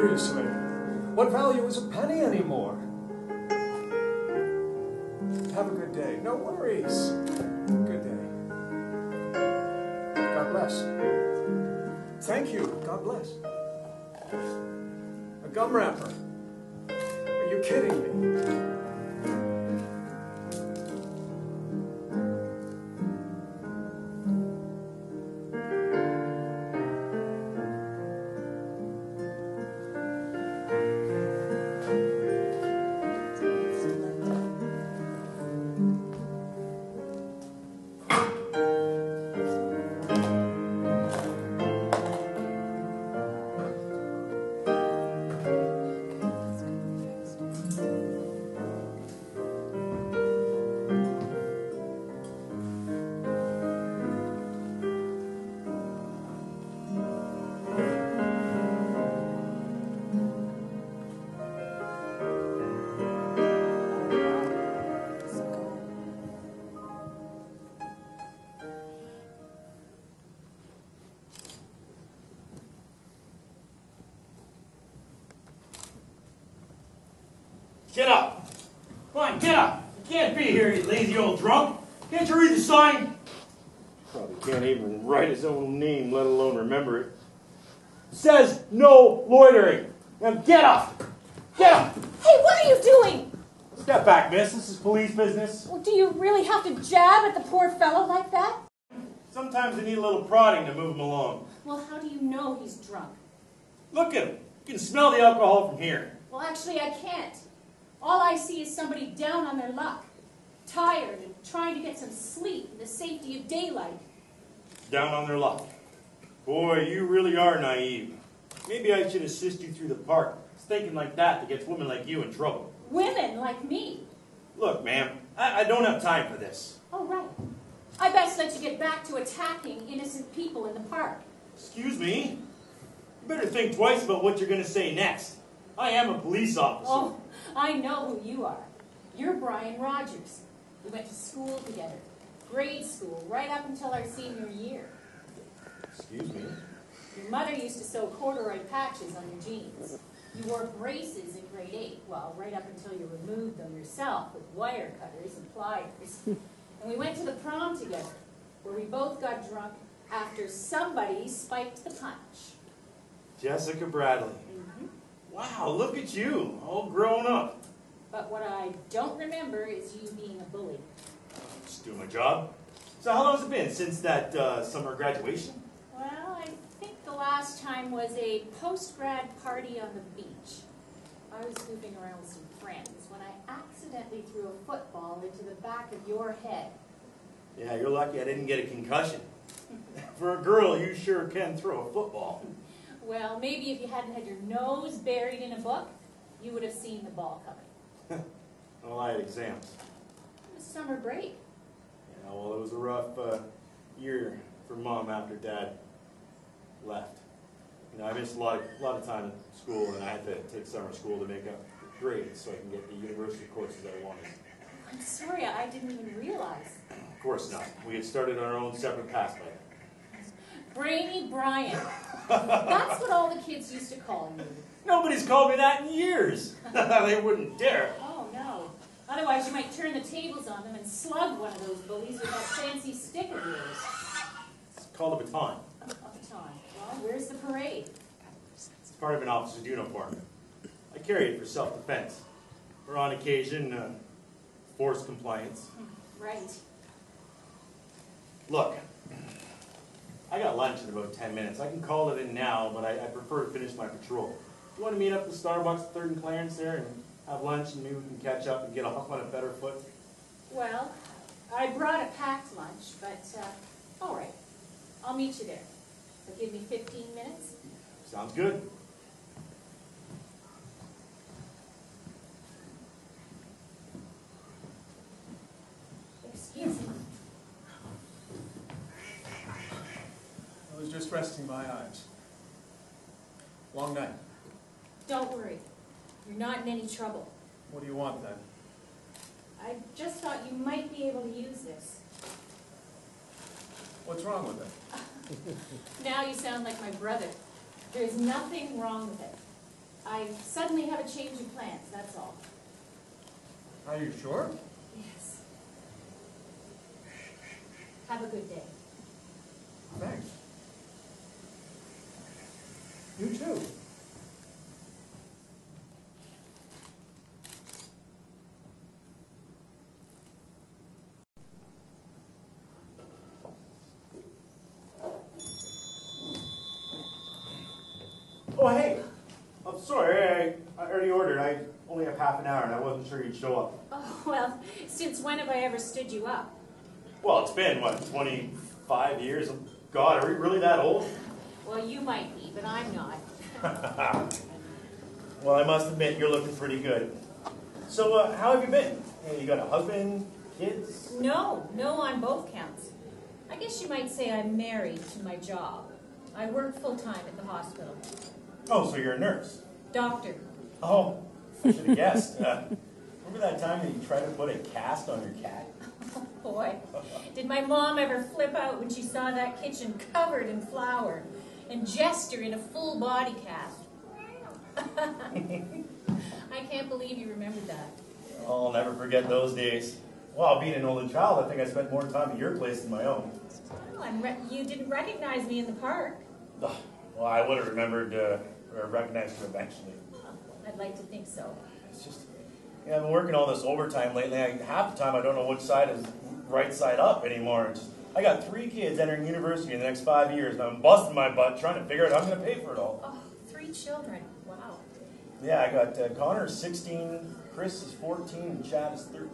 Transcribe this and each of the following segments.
Seriously, what value is a penny anymore? Have a good day. No worries. Good day. God bless. Thank you. God bless. A gum wrapper. Be here, you lazy old drunk! Can't you read the sign? Probably can't even write his own name, let alone remember it. says no loitering. Now get up! Get up! Hey, what are you doing? Step back, miss. This is police business. Well, do you really have to jab at the poor fellow like that? Sometimes they need a little prodding to move him along. Well, how do you know he's drunk? Look at him. You can smell the alcohol from here. Well, actually, I can't. All I see is somebody down on their luck, tired and trying to get some sleep in the safety of daylight. Down on their luck. Boy, you really are naive. Maybe I should assist you through the park. It's thinking like that that gets women like you in trouble. Women like me. Look, ma'am, I, I don't have time for this. Oh, right. I best let you get back to attacking innocent people in the park. Excuse me? You better think twice about what you're going to say next. I am a police officer. Oh, I know who you are. You're Brian Rogers. We went to school together. Grade school, right up until our senior year. Excuse me? Your mother used to sew corduroy patches on your jeans. You wore braces in grade eight, well, right up until you removed them yourself with wire cutters and pliers. And we went to the prom together, where we both got drunk after somebody spiked the punch. Jessica Bradley. Mm-hmm. Wow, look at you, all grown up. But what I don't remember is you being a bully. Just doing my job. So how long has it been since that uh, summer graduation? Well, I think the last time was a post-grad party on the beach. I was goofing around with some friends when I accidentally threw a football into the back of your head. Yeah, you're lucky I didn't get a concussion. For a girl, you sure can throw a football. Well, maybe if you hadn't had your nose buried in a book, you would have seen the ball coming. Well, I had exams. It was summer break. Yeah, well, it was a rough uh, year for mom after dad left. You know, I missed a lot, of, a lot of time at school, and I had to take summer school to make up grades so I can get the university courses I wanted. I'm sorry, I didn't even realize. Of course not. We had started our own separate paths by then. Brainy Brian. That's what all the kids used to call you. Nobody's called me that in years. they wouldn't dare. Oh, no. Otherwise, you might turn the tables on them and slug one of those bullies with that fancy stick of yours. It's called a baton. The time. Well, where's the parade? It's part of an officer's uniform. I carry it for self-defense, or on occasion, uh, force compliance. Right. Look, I got lunch in about 10 minutes. I can call it in now, but I, I prefer to finish my patrol. You want to meet up at Starbucks at 3rd and Clarence there and have lunch, and maybe we can catch up and get off on a better foot? Well, I brought a packed lunch, but, uh, all right. I'll meet you there. But give me 15 minutes. Sounds good. Excuse me. I was just resting my eyes. Long night. Don't worry. You're not in any trouble. What do you want then? I just thought you might be able to use this. What's wrong with it? Now you sound like my brother. There's nothing wrong with it. I suddenly have a change of plans, that's all. Are you sure? Yes. Have a good day. Thanks. You too. Oh, hey. I'm sorry. I, I already ordered. I only have half an hour, and I wasn't sure you'd show up. Oh, well, since when have I ever stood you up? Well, it's been what 25 years. God, are we really that old? Well, you might be, but I'm not. well, I must admit, you're looking pretty good. So, uh, how have you been? Hey, you got a husband, kids? No, no on both counts. I guess you might say I'm married to my job. I work full-time at the hospital. Oh, so you're a nurse? Doctor. Oh, I should have guessed. Uh, remember that time that you tried to put a cast on your cat? Boy, did my mom ever flip out when she saw that kitchen covered in flour and Jester in a full body cast. I can't believe you remembered that. I'll never forget those days. Well, being an only child, I think I spent more time at your place than my own. Well, re- you didn't recognize me in the park. Ugh, Well, I would have remembered uh, or recognized you eventually. I'd like to think so. It's just, yeah, I've been working all this overtime lately. I, half the time I don't know which side is right side up anymore. It's just, I got three kids entering university in the next five years, and I'm busting my butt trying to figure out how I'm going to pay for it all. Oh, three children. Wow. Yeah, I got uh, Connor is 16, Chris is 14, and Chad is 13.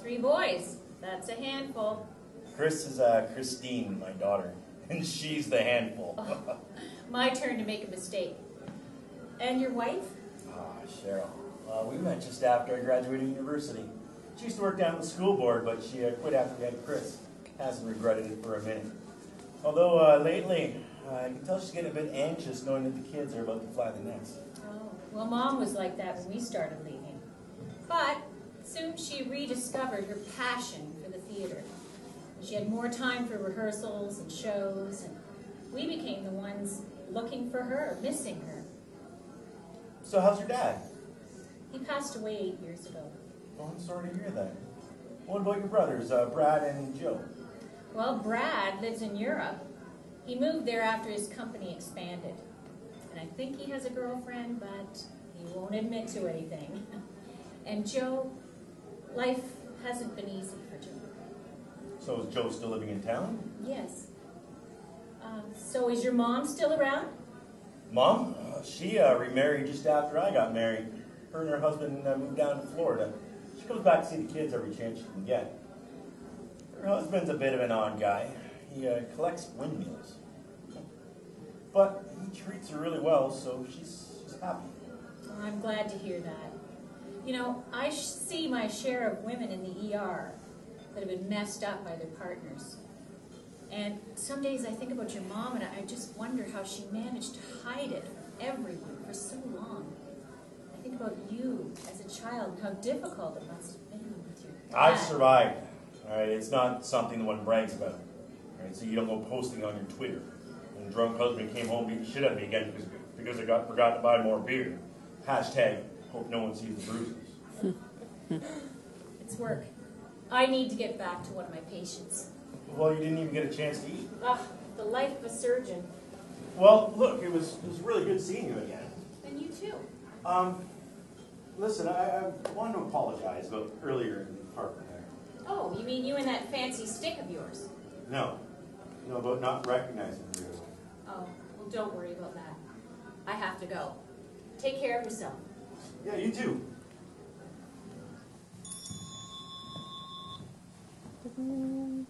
Three boys. That's a handful. Chris is uh, Christine, my daughter, and she's the handful. Oh. My turn to make a mistake. And your wife? Ah, Cheryl. Uh, we met just after I graduated university. She used to work down at the school board, but she uh, quit after we had Chris. Hasn't regretted it for a minute. Although uh, lately, uh, I can tell she's getting a bit anxious knowing that the kids are about to fly the nest. Oh, well, mom was like that when we started leaving. But soon she rediscovered her passion for the theater. She had more time for rehearsals and shows, and we became the ones looking for her, missing her. So, how's your dad? He passed away eight years ago. Well, I'm sorry to hear that. What about your brothers, uh, Brad and Joe? Well, Brad lives in Europe. He moved there after his company expanded. And I think he has a girlfriend, but he won't admit to anything. And Joe, life hasn't been easy. So, is Joe still living in town? Yes. Um, so is your mom still around? Mom, uh, she uh, remarried just after I got married. Her and her husband uh, moved down to Florida. She comes back to see the kids every chance she can get. Her husband's a bit of an odd guy. He uh, collects windmills. But he treats her really well, so she's, she's happy. Well, I'm glad to hear that. You know, I sh- see my share of women in the ER that have been messed up by their partners. And some days I think about your mom and I just wonder how she managed to hide it from everyone for so long. I think about you as a child and how difficult it must have been with your dad. I've survived. All right, it's not something that one brags about. All right, so you don't go posting on your Twitter. And drunk husband came home beating the shit out of me again because, because I got forgot to buy more beer. Hashtag hope no one sees the bruises. It's work. I need to get back to one of my patients. Well, you didn't even get a chance to eat. Ah, the life of a surgeon. Well, look, it was it was really good seeing you again. And you too. Um, listen, I, I wanted to apologize about earlier in the apartment there. Oh, you mean you and that fancy stick of yours? No, no, about not recognizing you. Oh, well, don't worry about that. I have to go. Take care of yourself. Yeah, you too. Mm.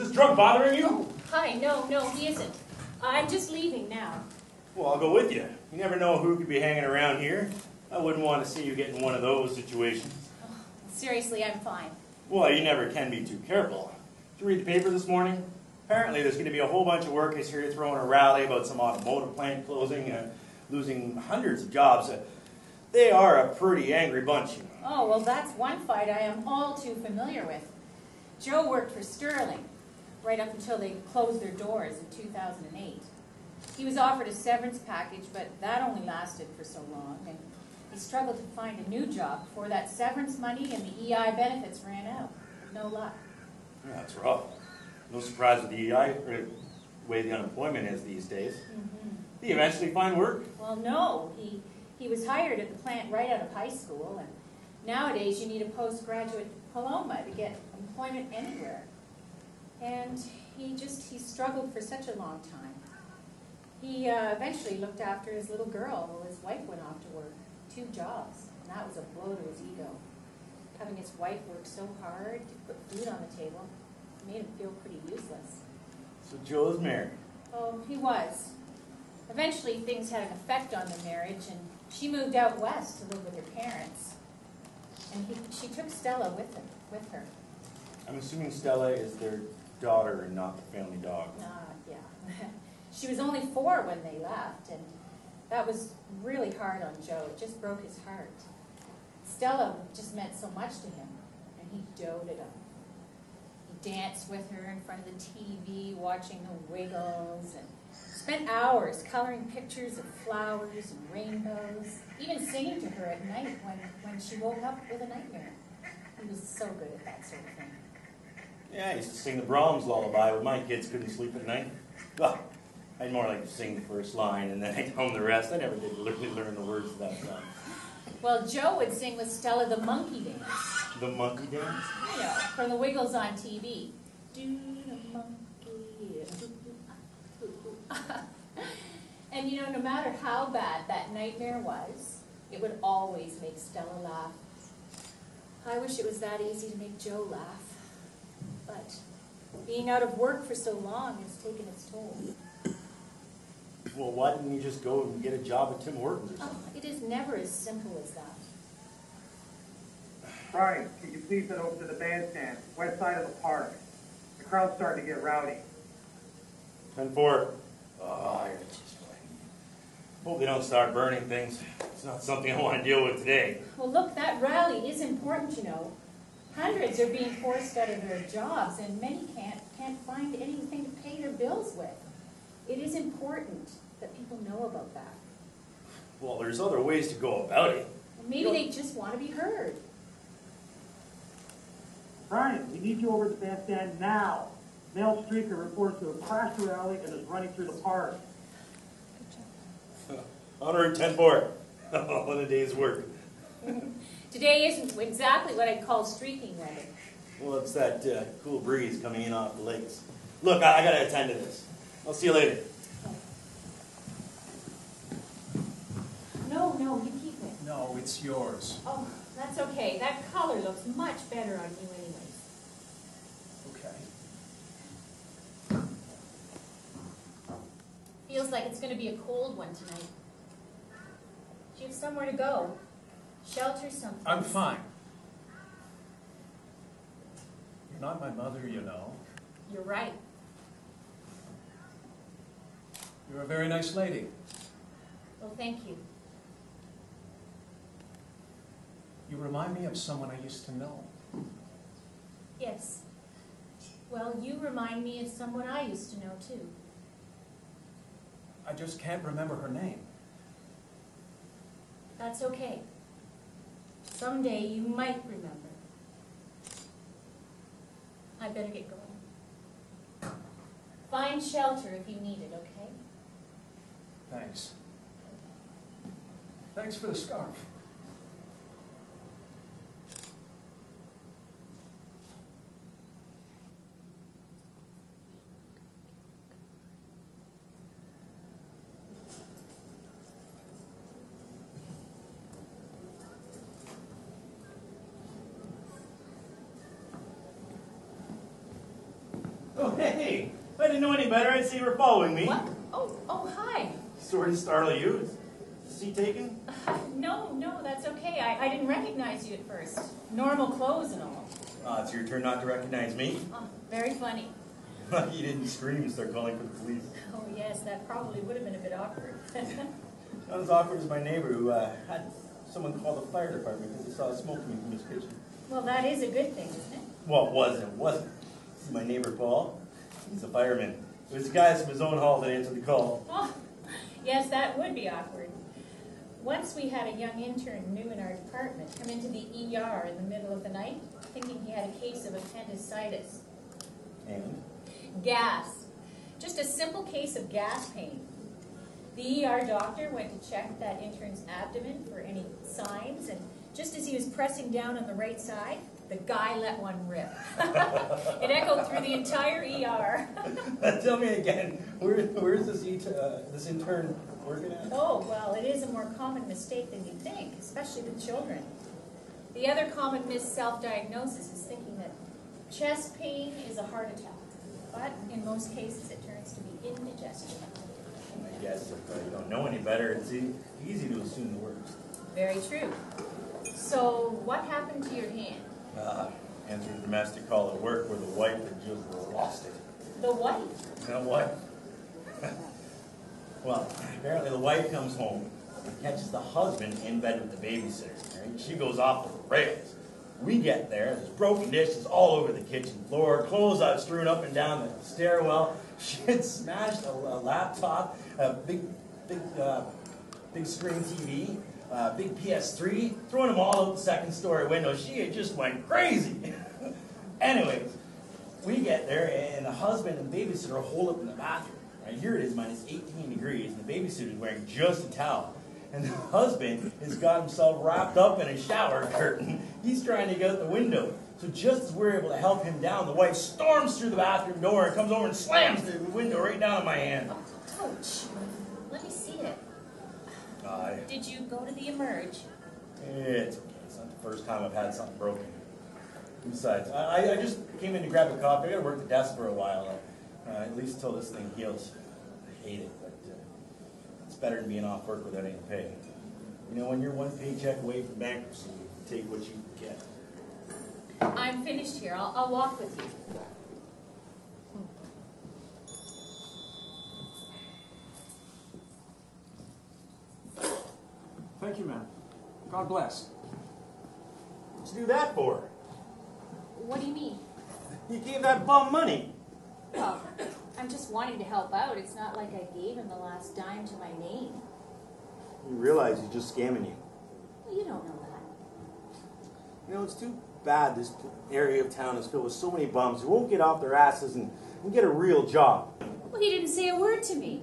Is this drunk bothering you? Hi, no, no, he isn't. I'm just leaving now. Well, I'll go with you. You never know who could be hanging around here. I wouldn't want to see you get in one of those situations. Seriously, I'm fine. Well, you never can be too careful. Did you read the paper this morning? Apparently, there's going to be a whole bunch of workers here throwing a rally about some automotive plant closing, and losing hundreds of jobs. Uh, they are a pretty angry bunch, you know. Oh, well, that's one fight I am all too familiar with. Joe worked for Sterling right up until they closed their doors in 2008. He was offered a severance package, but that only lasted for so long, and he struggled to find a new job before that severance money and the EI benefits ran out. No luck. Yeah, that's rough. No surprise with the EI, or er, the way the unemployment is these days. Mm-hmm. Did he eventually find work? Well, no, he, he was hired at the plant right out of high school, and nowadays you need a postgraduate diploma to get employment anywhere. And he just, he struggled for such a long time. He uh, eventually looked after his little girl while his wife went off to work, two jobs, and that was a blow to his ego. Having his wife work so hard to put food on the table made him feel pretty useless. So Joe was married. Oh, he was. Eventually, things had an effect on their marriage, and she moved out west to live with her parents. And he, she took Stella with him, with her. I'm assuming Stella is their daughter and not the family dog. Ah, yeah. she was only four when they left, and that was really hard on Joe. It just broke his heart. Stella just meant so much to him, and he doted on her. He danced with her in front of the TV, watching the Wiggles, and spent hours coloring pictures of flowers and rainbows, even singing to her at night when, when she woke up with a nightmare. He was so good at that sort of thing. Yeah, I used to sing the Brahms lullaby when my kids couldn't sleep at night. Well, I'd more like to sing the first line and then I'd hum the rest. I never did really learn the words of that song. Well, Joe would sing with Stella the monkey dance. The monkey dance? Know, from the Wiggles on TV. Do the monkey. and you know, no matter how bad that nightmare was, it would always make Stella laugh. I wish it was that easy to make Joe laugh. But being out of work for so long has taken its toll. Well, why didn't you just go and get a job at Tim Hortons or Oh, something? it is never as simple as that. Brian, could you please head over to the bandstand, west side of the park? The crowd's starting to get rowdy. Ten four. Oh, you're just playing. Hope they don't start burning things. It's not something I want to deal with today. Well, look, that rally is important, you know. Hundreds are being forced out of their jobs, and many can't, can't find anything to pay their bills with. It is important that people know about that. Well, there's other ways to go about it. Maybe they just want to be heard. Brian, we need you over at the bandstand now. Mel streaker reports to a crashed the rally and is running through the park. Honor ten four. One a day's work. Today isn't exactly what I'd call streaking weather. Well, it's that uh, cool breeze coming in off the lakes. Look, I, I gotta attend to this. I'll see you later. No, no, you keep it. No, it's yours. Oh, that's okay. That color looks much better on you anyways. Okay. Feels like it's gonna be a cold one tonight. Do you have somewhere to go? Shelter something. I'm fine. You're not my mother, you know. You're right. You're a very nice lady. Well, thank you. You remind me of someone I used to know. Yes. Well, you remind me of someone I used to know too. I just can't remember her name. That's okay. Someday you might remember. I better get going. Find shelter if you need it, okay? Thanks. Thanks for the scarf. Oh, hey! If I didn't know any better, I'd say you were following me. What? Oh, oh, hi. Sorry to startle you. Is the seat taken? No, no, that's okay. I, I didn't recognize you at first. Normal clothes and all. Ah, it's your turn not to recognize me. Oh, very funny. you didn't scream and start calling for the police. Oh, yes, that probably would have been a bit awkward. Not as awkward as my neighbor who uh, had someone call the fire department because he saw smoke coming from his kitchen. well, that is a good thing, isn't it? Well, it wasn't. It wasn't. My neighbor Paul? He's a fireman. It was the guys from his own hall that answered the call. Oh, yes, that would be awkward. Once we had a young intern new in our department come into the ER in the middle of the night, thinking he had a case of appendicitis. And Gas. Just a simple case of gas pain. The ER doctor went to check that intern's abdomen for any signs, and just as he was pressing down on the right side, the guy let one rip. it echoed through the entire ER. tell me again, where, where's this, uh, this intern working at? Oh, well, it is a more common mistake than you'd think, especially with children. The other common mis-self-diagnosis is thinking that chest pain is a heart attack, but in most cases it turns to be indigestion. I guess if uh, you don't know any better, it's e- easy to assume the worst. Very true. So, what happened to your hand? Uh, answered a domestic call at work where the wife had just lost it. The wife? The wife. well, apparently the wife comes home and catches the husband in bed with the babysitter. Right? She goes off the rails. We get there, there's broken dishes all over the kitchen floor, clothes out strewn up and down the stairwell. She had smashed a, a laptop, a big, big, uh, big screen TV, uh, big PS3, throwing them all out the second story window. She just went crazy. Anyways, we get there, and the husband and the babysitter are holed up in the bathroom. Right here it is, minus 18 degrees, and the babysitter is wearing just a towel. And the husband has got himself wrapped up in a shower curtain. He's trying to get out the window. So just as we're able to help him down, the wife storms through the bathroom door and comes over and slams the window right down on my hand. Ouch. Let me see it. Uh, Did you go to the emerge? it's okay. It's not the first time I've had something broken. Besides, I, I just came in to grab a coffee. I gotta work the desk for a while, uh, at least until this thing heals. I hate it, but uh, it's better than being off work without any pay. You know, when you're one paycheck away from bankruptcy, you take what you can get. I'm finished here. I'll, I'll walk with you. You, ma'am. God bless. What'd you do that for? What do you mean? You gave that bum money. Well, I'm just wanting to help out. It's not like I gave him the last dime to my name. You realize he's just scamming you. Well, you don't know that. You know, it's too bad this area of town is filled with so many bums who won't get off their asses and, and get a real job. Well, he didn't say a word to me.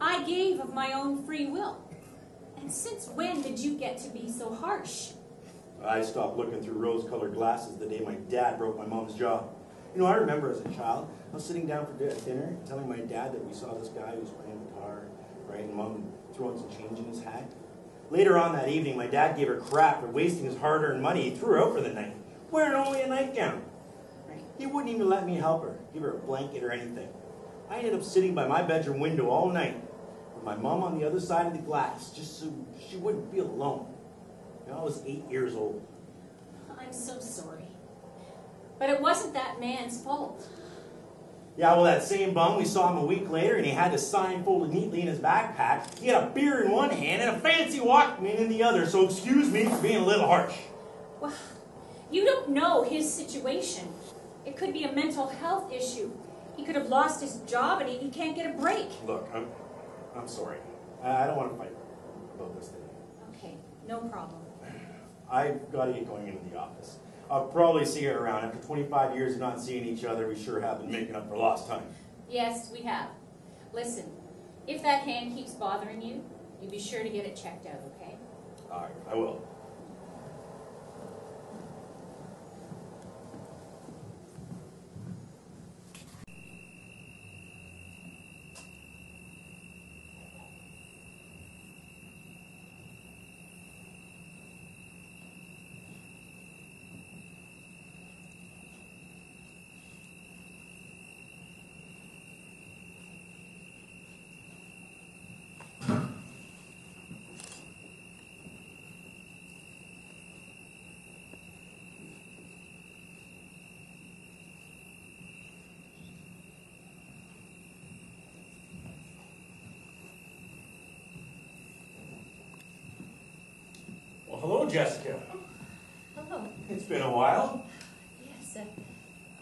I gave of my own free will. And since when did you get to be so harsh? I stopped looking through rose-colored glasses the day my dad broke my mom's jaw. You know, I remember as a child, I was sitting down for dinner, telling my dad that we saw this guy who was playing guitar, right, and mom throwing some change in his hat. Later on that evening, my dad gave her crap for wasting his hard-earned money. He threw her out for the night, wearing only a nightgown. He wouldn't even let me help her, give her a blanket or anything. I ended up sitting by my bedroom window all night with my mom on the other side of the glass, just so she wouldn't feel alone. You know, I was eight years old. I'm so sorry. But it wasn't that man's fault. Yeah, well, that same bum, we saw him a week later, and he had his sign folded neatly in his backpack. He had a beer in one hand and a fancy Walkman in the other, so excuse me for being a little harsh. Well, you don't know his situation. It could be a mental health issue. He could have lost his job and he, he can't get a break. Look, I'm, I'm sorry. I I don't want to fight about this today. Okay, no problem. I've got to get going into the office. I'll probably see you around. After 25 years of not seeing each other, we sure have been making up for lost time. Yes, we have. Listen, if that hand keeps bothering you, you be sure to get it checked out, okay? All right, I will. Hello, Jessica. Hello. It's been a while. Yes, uh,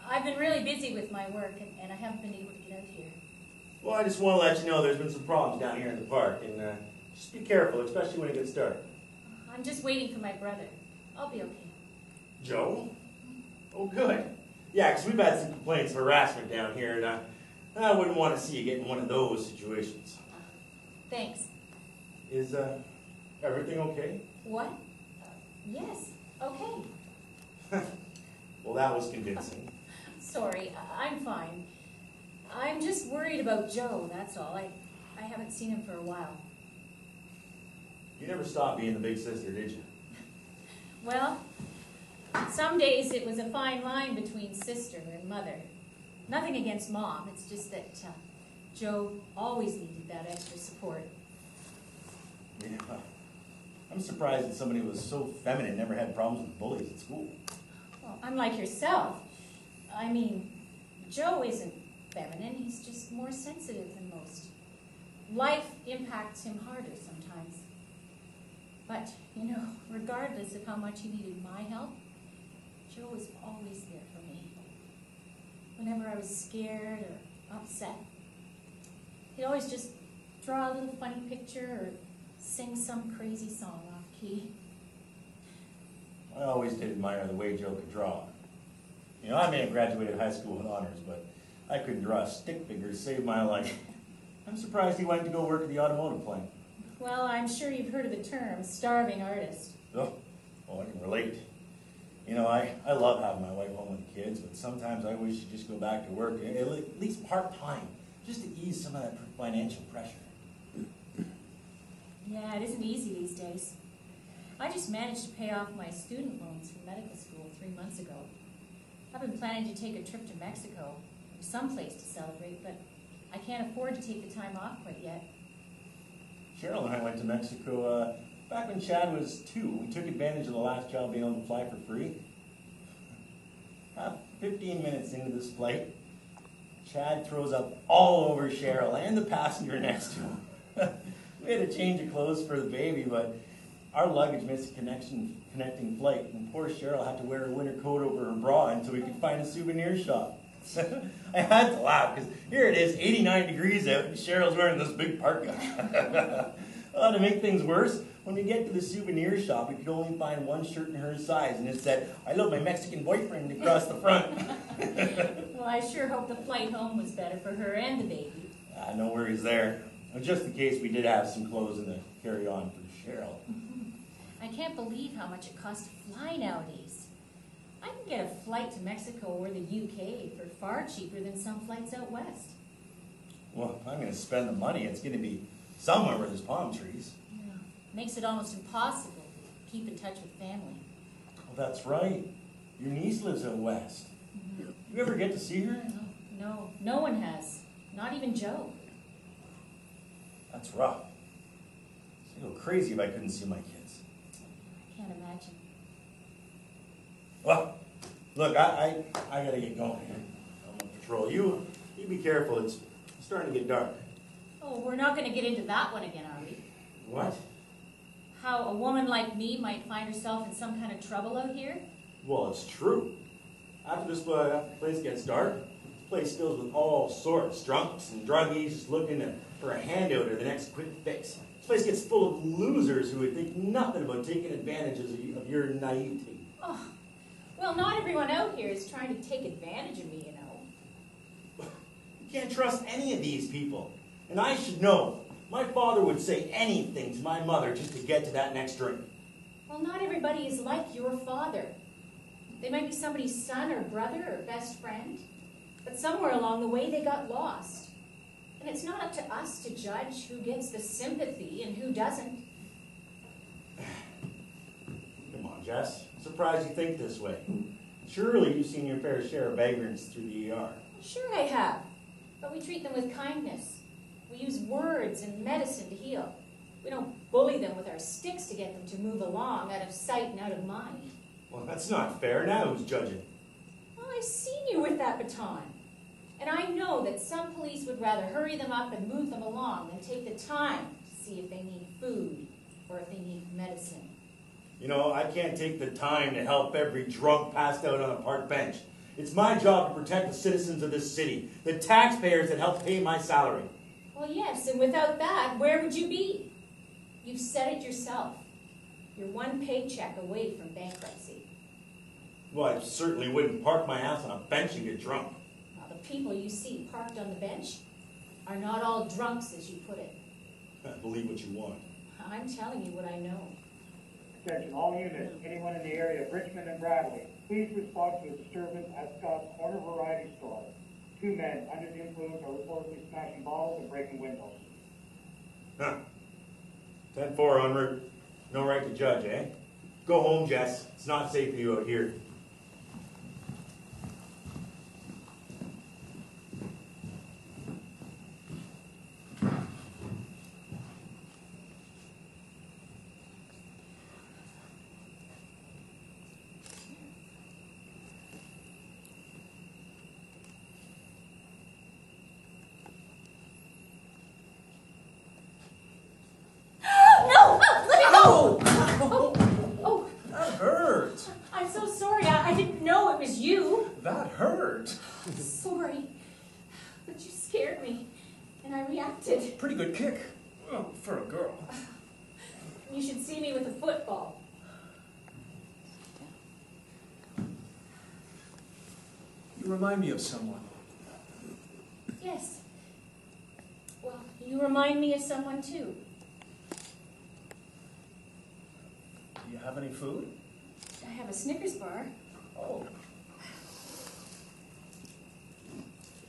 I've been really busy with my work, and, and I haven't been able to get out here. Well, I just want to let you know there's been some problems down here in the park, and uh, just be careful, especially when it gets dark. I'm just waiting for my brother. I'll be okay. Joe? Oh, good. Yeah, because we've had some complaints of harassment down here, and uh, I wouldn't want to see you get in one of those situations. Thanks. Is uh, everything okay? What? Yes, okay. Well, that was convincing. Sorry, I- I'm fine. I'm just worried about Joe, that's all. I, I haven't seen him for a while. You never stopped being the big sister, did you? Well, some days it was a fine line between sister and mother. Nothing against mom, it's just that uh, Joe always needed that extra support. Yeah. I'm surprised that somebody who was so feminine never had problems with bullies at school. Well, unlike yourself, I mean, Joe isn't feminine, he's just more sensitive than most. Life impacts him harder sometimes. But, you know, regardless of how much he needed my help, Joe was always there for me. Whenever I was scared or upset, he'd always just draw a little funny picture or sing some crazy song off key. I always did admire the way Joe could draw. You know, I may have graduated high school with honors, but I couldn't draw a stick figure to save my life. I'm surprised he went to go work at the automotive plant. Well, I'm sure you've heard of the term starving artist. Oh, oh, I can relate. You know, I, I love having my wife home with the kids, but sometimes I wish she'd just go back to work, at least part-time, just to ease some of that financial pressure. Yeah, it isn't easy these days. I just managed to pay off my student loans for medical school three months ago. I've been planning to take a trip to Mexico or someplace to celebrate, but I can't afford to take the time off quite yet. Cheryl and I went to Mexico uh, back when Chad was two. We took advantage of the last job being able to fly for free. About 15 minutes into this flight, Chad throws up all over Cheryl and the passenger next to him. we had to change of clothes for the baby, but our luggage missed a connection, connecting flight, and poor Cheryl had to wear a winter coat over her bra until we could find a souvenir shop. So I had to laugh because here it is, 89 degrees out, and Cheryl's wearing this big parka. uh, to make things worse, when we get to the souvenir shop, we could only find one shirt in her size, and it said, I love my Mexican boyfriend across the front. Well, I sure hope the flight home was better for her and the baby. Ah, no worries there. Just in case we did have some clothes in the carry-on for Cheryl. I can't believe how much it costs to fly nowadays. I can get a flight to Mexico or the UK for far cheaper than some flights out west. Well, if I'm going to spend the money. It's going to be somewhere where there's palm trees. Yeah. Makes it almost impossible to keep in touch with family. Oh, that's right. Your niece lives out west. Mm-hmm. You ever get to see her? No, no, no one has. Not even Joe. That's rough. I'd go crazy if I couldn't see my kids. I can't imagine. Well, look, I, I, I gotta get going here. I'm on patrol. You, you be careful. It's starting to get dark. Oh, we're not going to get into that one again, are we? What? How a woman like me might find herself in some kind of trouble out here? Well, it's true. After this uh, place gets dark, this place fills with all sorts, drunks and druggies just looking to, for a handout or the next quick fix. This place gets full of losers who would think nothing about taking advantages of, you, of your naivety. Oh, well, not everyone out here is trying to take advantage of me, you know. You can't trust any of these people. And I should know. My father would say anything to my mother just to get to that next drink. Well, not everybody is like your father. They might be somebody's son or brother or best friend, but somewhere along the way they got lost. And it's not up to us to judge who gets the sympathy and who doesn't. Come on, Jess. I'm surprised you think this way. Surely you've seen your fair share of vagrants through the ER. Sure, I have, but we treat them with kindness. We use words and medicine to heal. We don't bully them with our sticks to get them to move along out of sight and out of mind. Well, that's not fair. Now who's judging? Well, I've seen you with that baton. And I know that some police would rather hurry them up and move them along than take the time to see if they need food or if they need medicine. You know, I can't take the time to help every drunk passed out on a park bench. It's my job to protect the citizens of this city, the taxpayers that help pay my salary. Well, yes, and without that, where would you be? You've said it yourself. You're one paycheck away from bankruptcy. Well, I certainly wouldn't park my ass on a bench and get drunk. Now, the people you see parked on the bench are not all drunks, as you put it. Believe what you want. I'm telling you what I know. Attention all units, anyone in the area of Richmond and Bradley, please respond to a disturbance at Scott's Corner Variety Store. Two men under the influence are reportedly smashing bottles and breaking windows. Huh. 10 4 en route. No right to judge, eh? Go home, Jess. It's not safe for you out here. No! Oh, let me go! Oh, oh, That hurt. I'm so sorry. I, I didn't know it was you. That hurt. Sorry. But you scared me. And I reacted. Pretty good kick. Well, for a girl. You should see me with a football. You remind me of someone. Yes. Well, you remind me of someone too. Do you have any food? I have a Snickers bar. Oh.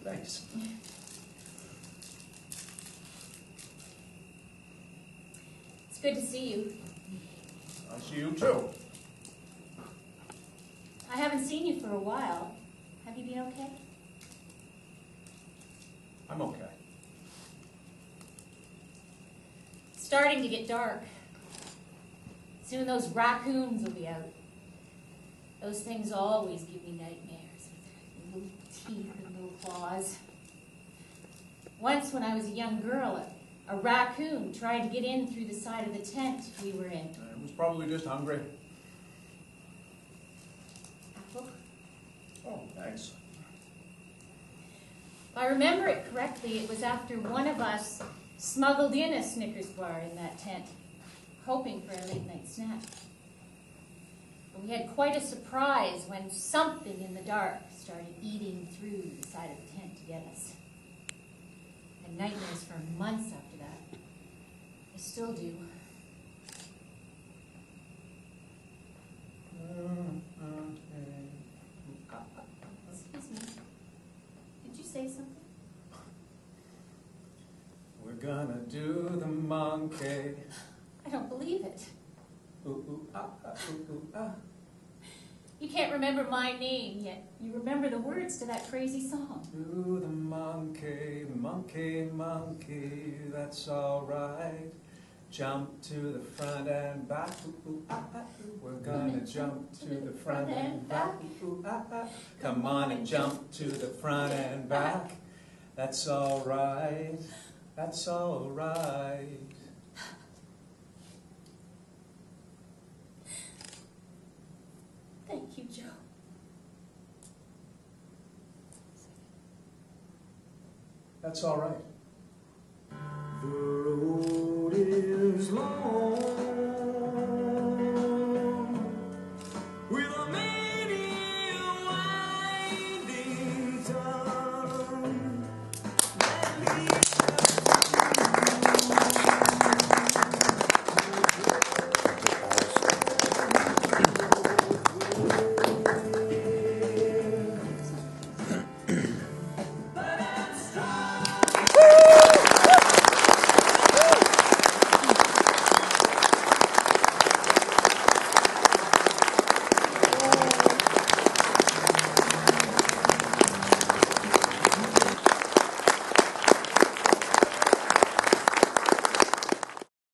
Thanks. Good to see you. I see you too. I haven't seen you for a while. Have you been okay? I'm okay. It's starting to get dark. Soon those raccoons will be out. Those things always give me nightmares with little teeth and little claws. Once, when I was a young girl, a, raccoon tried to get in through the side of the tent we were in. Uh, it was probably just hungry. Apple? Oh, thanks. If I remember it correctly, it was after one of us smuggled in a Snickers bar in that tent, hoping for a late night snack. But we had quite a surprise when something in the dark started eating through the side of the tent to get us. And nightmares for months after that. I still do. Excuse me. Did you say something? We're gonna do the monkey. I don't believe it. Ooh, ooh, ah, ah, ooh, ooh, ah. You can't remember my name yet. You remember the words to that crazy song. Do the monkey, monkey, monkey, that's alright. Jump to the front and back, ooh, ooh, ah, ah, ooh. We're gonna jump to the front and back, ooh, ooh, ah, ah. Come on and jump to the front and back. That's alright, that's alright. Thank you, Joe. That's alright. The